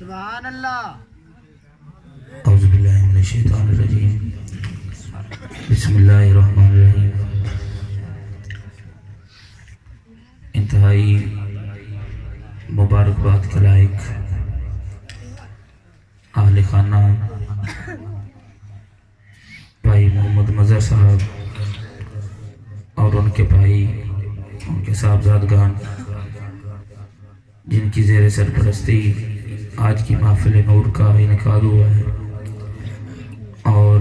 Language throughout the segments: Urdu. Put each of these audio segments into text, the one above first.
سبحان اللہ۔ اعوذ باللہ من الشیطان الرجیم۔ بسم اللہ الرحمن الرحیم۔ انتہائی مبارکباد کے لائق اہل خانہ بھائی محمد مظہر صاحب اور ان کے بھائی، ان کے صاحبزادگان، جن کی زیر سرپرستی آج کی محفل نور کا انعقاد ہوا ہے اور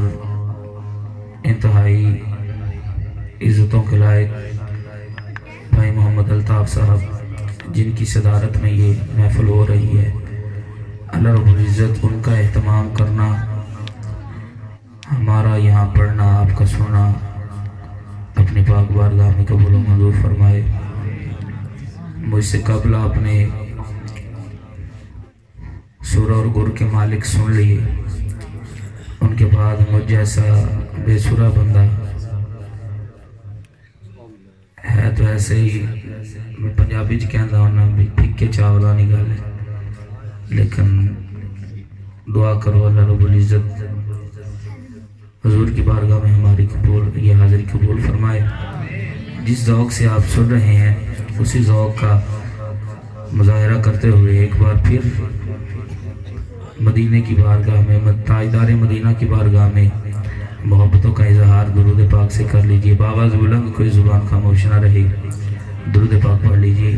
انتہائی عزتوں کے لائق بھائی محمد الطاف صاحب، جن کی صدارت میں یہ محفل ہو رہی ہے، اللہ رب العزت ان کا اہتمام کرنا، ہمارا یہاں پڑھنا، آپ کا سننا، اپنی پاک بارگاہ میں قبول و منظور فرمائے۔ مجھ سے قبل آپ نے سورہ اور گر کے مالک سن لیے۔ ان کے بعد مجھ جیسا بے سورہ بندہ ہے تو ایسے ہی میں پنجابی چ کہندا ہونا بھی پھکے چاولا نہیں گل لیکن دعا کرو، اللہ رب العزت حضور کی بارگاہ میں ہماری قبول، یہ حاضری قبول فرمائے۔ جس ذوق سے آپ سن رہے ہیں، اسی ذوق کا مظاہرہ کرتے ہوئے ایک بار پھر مدینہ کی بارگاہ میں تاجدار مدینہ کی بارگاہ میں محبتوں کا اظہار درود پاک سے کر لیجیے۔ بابا بلند کوئی زبان خاموش نہ رہے۔ درود پاک پڑھ لیجیے۔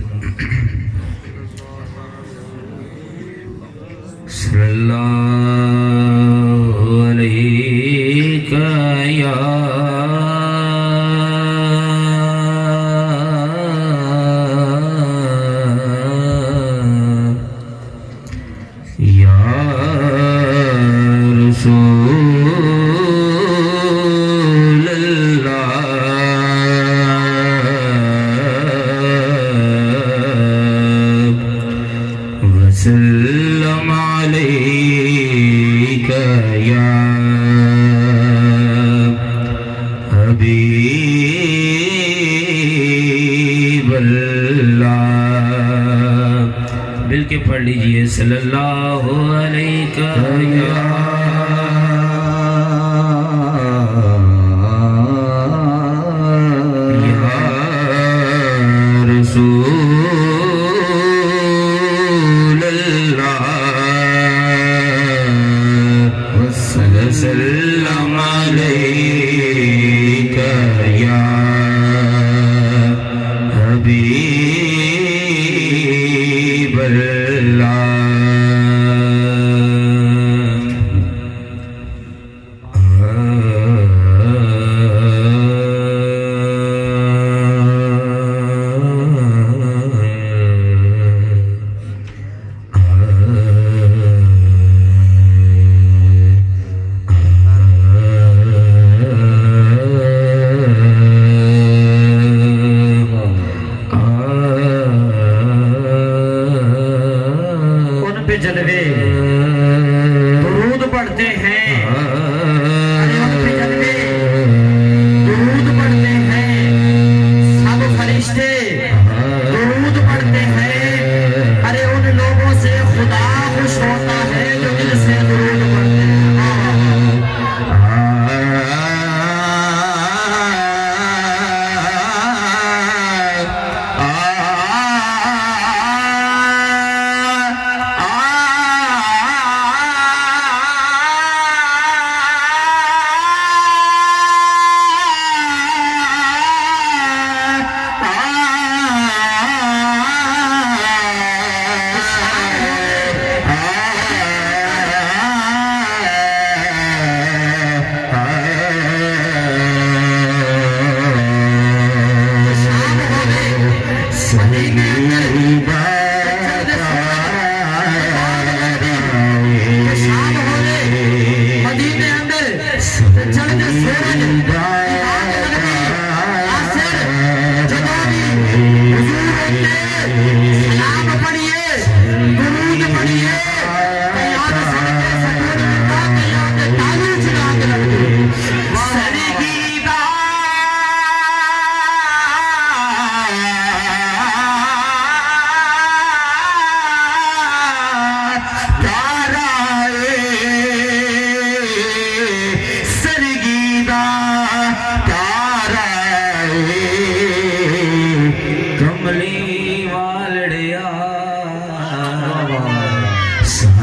صلی اللہ علیہ یا اللہ مل کے پڑھ لیجیے صلی اللہ علیہ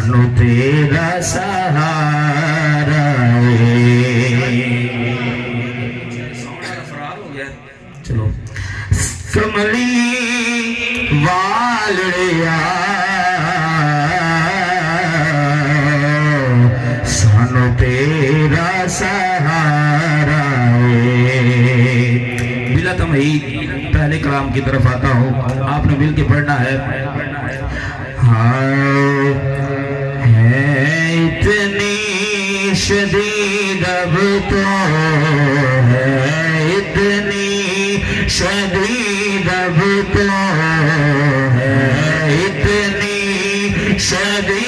تیرا سہارا چلو۔ کملی والڑیا۔ سانو تیرا سہارا۔ بلا تمہید پہلے کلام کی طرف آتا ہوں۔ آپ نے مل کے پڑھنا ہے۔ ہاں۔ شدید اب تو ہے اتنی شدید اب تو ہے اتنی شدید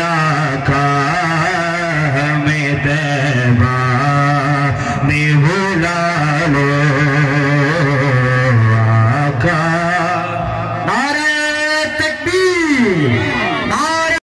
میرے آقا ہمیں تیبہ میں بھولا